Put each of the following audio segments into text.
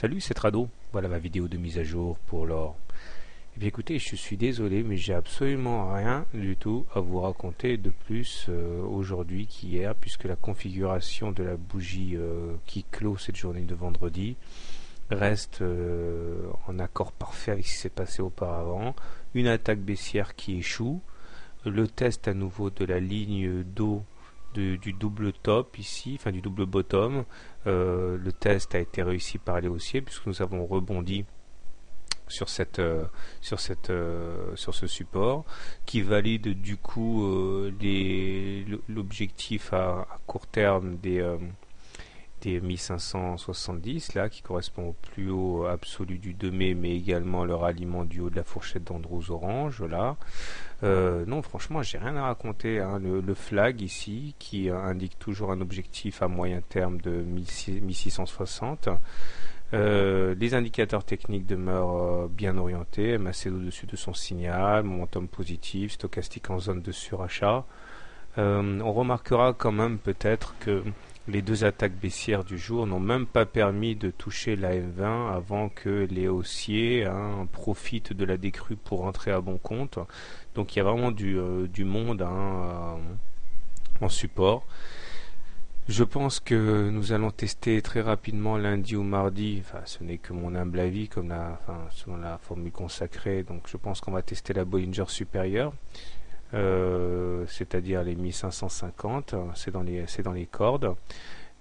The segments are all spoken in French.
Salut, c'est Trado. Voilà ma vidéo de mise à jour pour l'or. Eh bien écoutez, je suis désolé, mais j'ai absolument rien du tout à vous raconter de plus euh, aujourd'hui qu'hier, puisque la configuration de la bougie euh, qui clôt cette journée de vendredi reste euh, en accord parfait avec ce qui s'est passé auparavant. Une attaque baissière qui échoue, le test à nouveau de la ligne d'eau du double top ici, enfin du double bottom. Euh, le test a été réussi par les haussiers puisque nous avons rebondi sur cette euh, sur cette euh, sur ce support qui valide du coup l'objectif à, court terme des des 1570 là qui correspond au plus haut absolu du 2 mai mais également le ralliement du haut de la fourchette d'Andrews Orange là. Euh, non franchement j'ai rien à raconter hein. le, flag ici qui indique toujours un objectif à moyen terme de 1660 euh, les indicateurs techniques demeurent euh, bien orientés MACD au-dessus de son signal momentum positif stochastique en zone de surachat on remarquera quand même peut-être que les deux attaques baissières du jour n'ont même pas permis de toucher la M20 avant que les haussiers hein, profitent de la décrue pour rentrer à bon compte. Donc il y a vraiment du, euh, monde hein, euh, en support. Je pense que nous allons tester très rapidement lundi ou mardi, ce n'est que mon humble avis comme la, enfin, selon la formule consacrée, donc je pense qu'on va tester la Bollinger supérieure. Euh, c'est-à-dire les 1550, c'est dans les, c'est dans les cordes.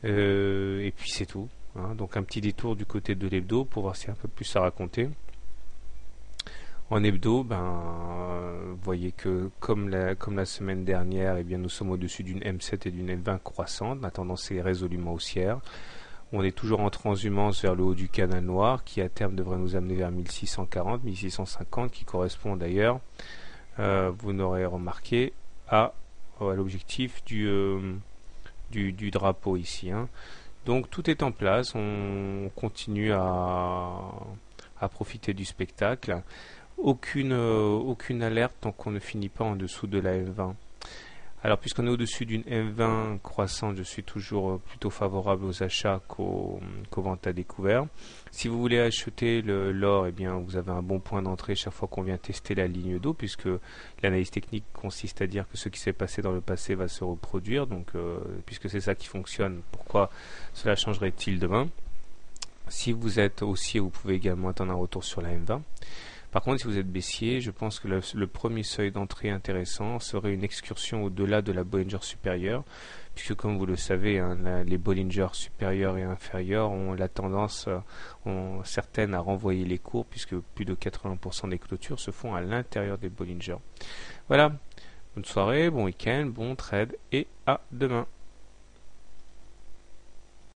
Euh, et puis c'est tout. Hein. Donc un petit détour du côté de l'hebdo pour voir s'il y a un peu plus à raconter. En hebdo, ben, vous voyez que comme la, comme la semaine dernière, eh bien, nous sommes au-dessus d'une M7 et d'une M20 croissante. La tendance est résolument haussière. On est toujours en transhumance vers le haut du canal noir qui à terme devrait nous amener vers 1640, 1650 qui correspond d'ailleurs vous n'aurez remarqué à, l'objectif euh, du, drapeau ici. Hein. Donc tout est en place, on continue à, profiter du spectacle. Aucune, euh, aucune alerte tant qu'on ne finit pas en dessous de la F20. Alors, puisqu'on est au-dessus d'une M20 croissante, je suis toujours euh, plutôt favorable aux achats qu'aux ventes à découvert. Si vous voulez acheter l'or, eh bien, vous avez un bon point d'entrée chaque fois qu'on vient tester la ligne d'eau, puisque l'analyse technique consiste à dire que ce qui s'est passé dans le passé va se reproduire. Donc, euh, puisque c'est ça qui fonctionne, pourquoi cela changerait-il demain? Si vous êtes haussier, vous pouvez également attendre un retour sur la M20. Par contre, si vous êtes baissier, je pense que le, premier seuil d'entrée intéressant serait une excursion au-delà de la Bollinger supérieure, puisque comme vous le savez, hein, les Bollinger supérieurs et inférieurs ont la tendance, euh, ont certaines à renvoyer les cours, puisque plus de 80% des clôtures se font à l'intérieur des Bollinger. Voilà, bonne soirée, bon week-end, bon trade et à demain.